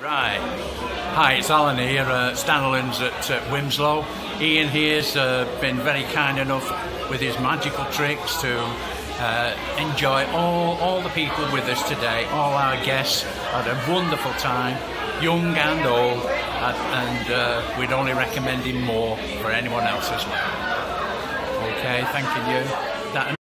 Right. Hi, it's Alan here, uh, olin's at uh, Wilmslow. Ian here's uh, been very kind enough with his magical tricks to uh, enjoy all, all the people with us today, all our guests had a wonderful time, young and old, and, and uh, we'd only recommend him more for anyone else as well. Okay, thank you. That